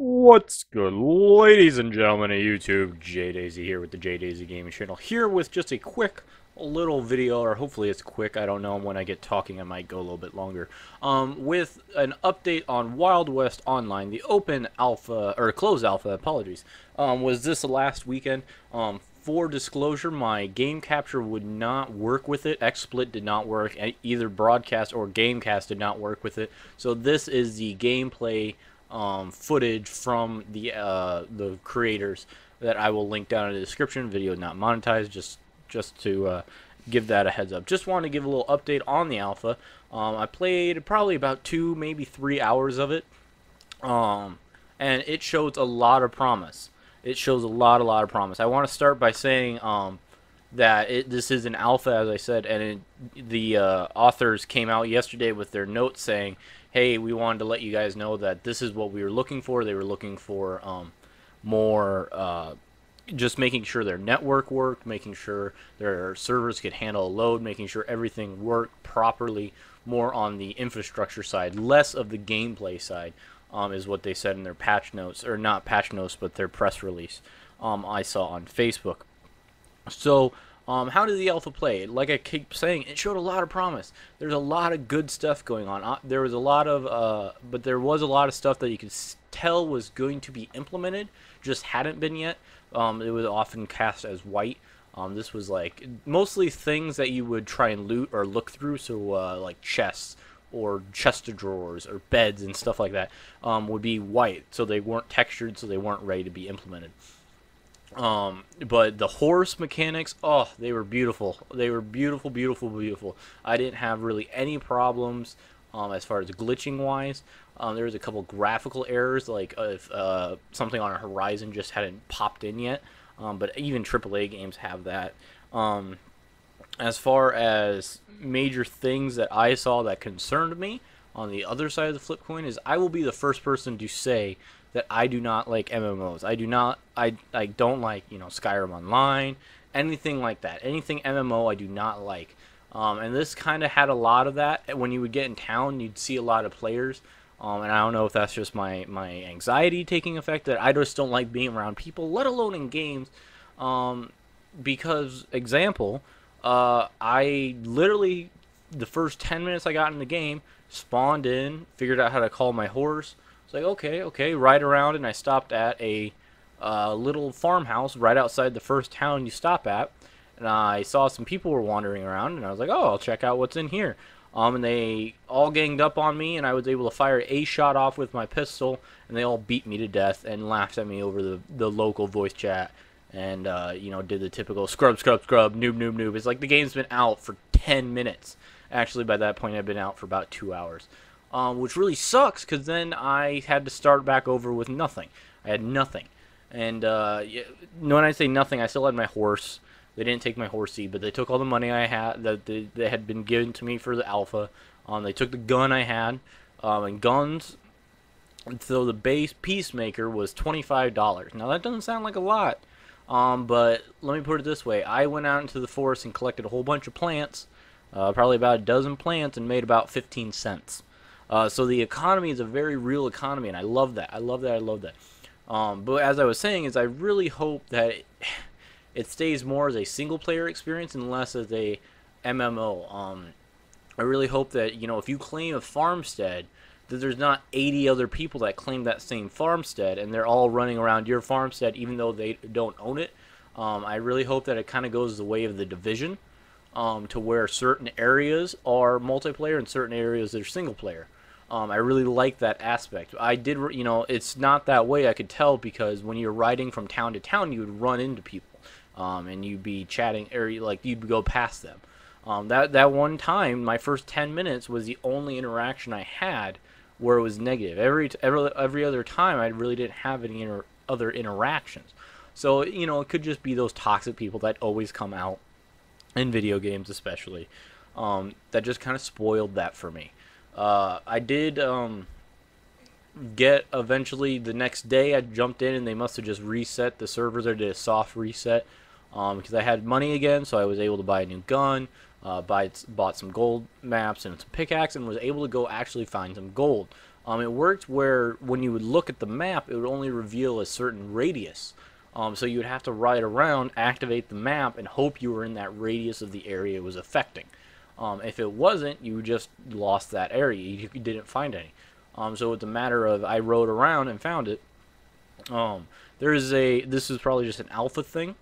What's good, ladies and gentlemen of YouTube? JDaisy here with the JDaisy Gaming Channel. Here with just a quick little video, or hopefully it's quick. I don't know. When I get talking, I might go a little bit longer. Um, with an update on Wild West Online, the open alpha, or closed alpha, apologies, um, was this last weekend. Um, for disclosure, my game capture would not work with it. XSplit did not work. Either broadcast or Gamecast did not work with it. So this is the gameplay um, footage from the uh, the creators that I will link down in the description. Video not monetized, just just to uh, give that a heads up. Just want to give a little update on the alpha. Um, I played probably about two, maybe three hours of it, um, and it shows a lot of promise. It shows a lot, a lot of promise. I want to start by saying um, that it, this is an alpha, as I said, and it, the uh, authors came out yesterday with their notes saying hey, we wanted to let you guys know that this is what we were looking for. They were looking for um, more, uh, just making sure their network worked, making sure their servers could handle a load, making sure everything worked properly, more on the infrastructure side, less of the gameplay side, um, is what they said in their patch notes, or not patch notes, but their press release um, I saw on Facebook. So, um, how did the alpha play? Like I keep saying, it showed a lot of promise. There's a lot of good stuff going on. Uh, there was a lot of, uh, but there was a lot of stuff that you could tell was going to be implemented, just hadn't been yet. Um, it was often cast as white. Um, this was like mostly things that you would try and loot or look through, so uh, like chests or chest of drawers or beds and stuff like that um, would be white, so they weren't textured, so they weren't ready to be implemented. Um, but the horse mechanics, oh, they were beautiful. They were beautiful, beautiful, beautiful. I didn't have really any problems um, as far as glitching wise. Um, there was a couple graphical errors, like if uh, something on a horizon just hadn't popped in yet. Um, but even AAA games have that. Um, as far as major things that I saw that concerned me on the other side of the flip coin is I will be the first person to say that I do not like MMOs. I do not I I don't like, you know, Skyrim online, anything like that. Anything MMO I do not like. Um, and this kind of had a lot of that. When you would get in town, you'd see a lot of players. Um, and I don't know if that's just my, my anxiety taking effect that I just don't like being around people, let alone in games. Um, because, example, uh, I literally, the first 10 minutes I got in the game, spawned in, figured out how to call my horse, it's like, okay, okay, ride around, and I stopped at a uh, little farmhouse right outside the first town you stop at, and I saw some people were wandering around, and I was like, oh, I'll check out what's in here. Um, and they all ganged up on me, and I was able to fire a shot off with my pistol, and they all beat me to death and laughed at me over the, the local voice chat, and, uh, you know, did the typical scrub, scrub, scrub, noob, noob, noob. It's like the game's been out for 10 minutes. Actually, by that point, I've been out for about two hours um, which really sucks because then I had to start back over with nothing. I had nothing, and uh, when I say nothing, I still had my horse. They didn't take my horsey, but they took all the money I had that they, they had been given to me for the alpha. Um, they took the gun I had, um, and guns. So the base peacemaker was twenty five dollars. Now that doesn't sound like a lot, um, but let me put it this way: I went out into the forest and collected a whole bunch of plants, uh, probably about a dozen plants, and made about fifteen cents. Uh, so the economy is a very real economy, and I love that. I love that. I love that. Um, but as I was saying, is I really hope that it, stays more as a single player experience and less as a MMO. Um, I really hope that you know if you claim a farmstead, that there's not 80 other people that claim that same farmstead, and they're all running around your farmstead even though they don't own it. Um, I really hope that it kind of goes the way of the division, um, to where certain areas are multiplayer and certain areas are single player. Um, I really like that aspect. I did, you know, it's not that way. I could tell because when you're riding from town to town, you would run into people, um, and you'd be chatting, or like you'd go past them. Um, that that one time, my first ten minutes was the only interaction I had where it was negative. Every every every other time, I really didn't have any inter other interactions. So you know, it could just be those toxic people that always come out in video games, especially. Um, that just kind of spoiled that for me. Uh, I did um, get eventually the next day. I jumped in and they must have just reset the servers or did a soft reset um, because I had money again, so I was able to buy a new gun, uh, buy bought some gold maps and some pickaxe, and was able to go actually find some gold. Um, it worked where when you would look at the map, it would only reveal a certain radius. Um, so you would have to ride around, activate the map, and hope you were in that radius of the area it was affecting. Um, if it wasn't, you just lost that area. You, didn't find any. Um, so it's a matter of I rode around and found it. Um, there is a this is probably just an alpha thing,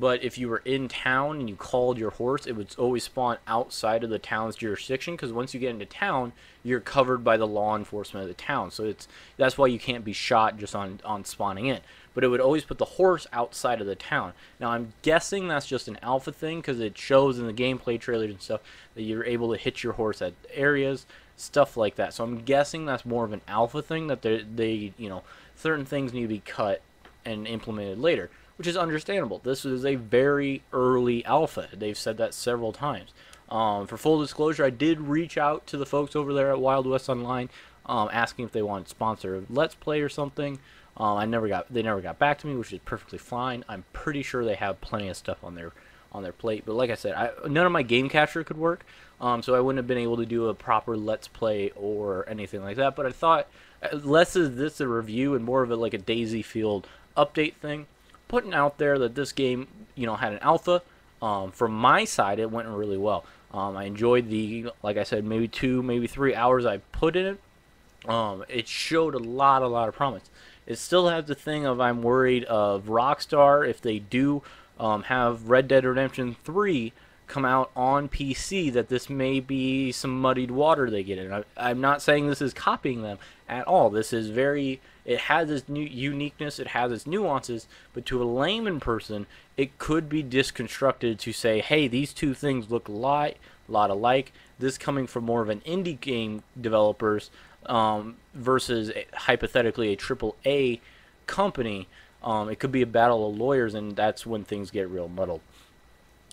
but if you were in town and you called your horse, it would always spawn outside of the town's jurisdiction because once you get into town, you're covered by the law enforcement of the town. So it's that's why you can't be shot just on on spawning in. But it would always put the horse outside of the town. Now I'm guessing that's just an alpha thing because it shows in the gameplay trailers and stuff that you're able to hit your horse at areas, stuff like that. So I'm guessing that's more of an alpha thing that they they you know certain things need to be cut and implemented later, which is understandable. This is a very early alpha. They've said that several times. Um, for full disclosure, I did reach out to the folks over there at Wild West Online, um, asking if they wanted to sponsor a Let's Play or something. Um, I never got they never got back to me, which is perfectly fine. I'm pretty sure they have plenty of stuff on their on their plate. But like I said, I, none of my game capture could work, um, so I wouldn't have been able to do a proper Let's Play or anything like that. But I thought uh, less is this a review and more of it like a Daisy Field update thing, putting out there that this game, you know, had an alpha. Um, from my side, it went really well. Um, I enjoyed the, like I said, maybe two, maybe three hours I put in it. Um, it showed a lot, a lot of promise. It still has the thing of I'm worried of Rockstar if they do um, have Red Dead Redemption 3 come out on PC that this may be some muddied water they get in. I, I'm not saying this is copying them at all. This is very, it has its new uniqueness, it has its nuances, but to a layman person, it could be disconstructed to say, hey, these two things look a lot, lot alike. This coming from more of an indie game developers um, versus a, hypothetically a triple A company. Um, it could be a battle of lawyers, and that's when things get real muddled.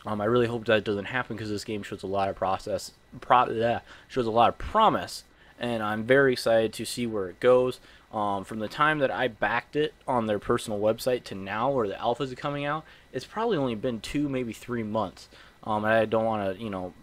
Um, I really hope that doesn't happen because this game shows a lot of process, pro- yeah, shows a lot of promise, and I'm very excited to see where it goes. Um, from the time that I backed it on their personal website to now, where the alphas are coming out, it's probably only been two, maybe three months. Um, and I don't want to, you know,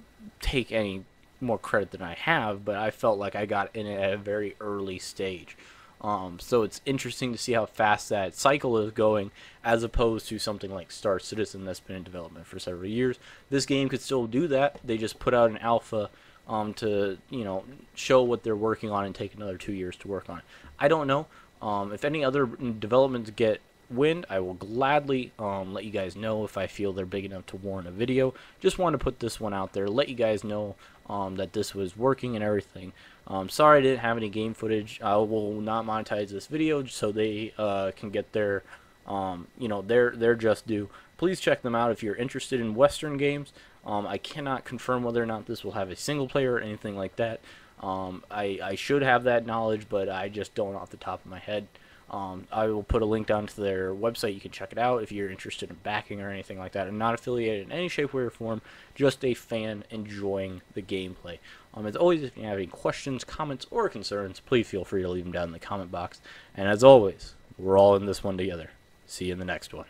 take any more credit than I have, but I felt like I got in at a very early stage. Um, so it's interesting to see how fast that cycle is going, as opposed to something like Star Citizen that's been in development for several years. This game could still do that. They just put out an alpha um, to you know show what they're working on and take another two years to work on. I don't know. Um, if any other developments get wind, I will gladly um, let you guys know if I feel they're big enough to warrant a video. Just want to put this one out there, let you guys know um, that this was working and everything. Um, sorry I didn't have any game footage. I will not monetize this video so they uh, can get their, um, you know, their their just due. Please check them out if you're interested in Western games. Um, I cannot confirm whether or not this will have a single player or anything like that. Um, I, I should have that knowledge, but I just don't off the top of my head. Um, I will put a link down to their website. You can check it out if you're interested in backing or anything like that. I'm not affiliated in any shape, way, or form. Just a fan enjoying the gameplay. Um, as always, if you have any questions, comments, or concerns, please feel free to leave them down in the comment box. And as always, we're all in this one together. See you in the next one.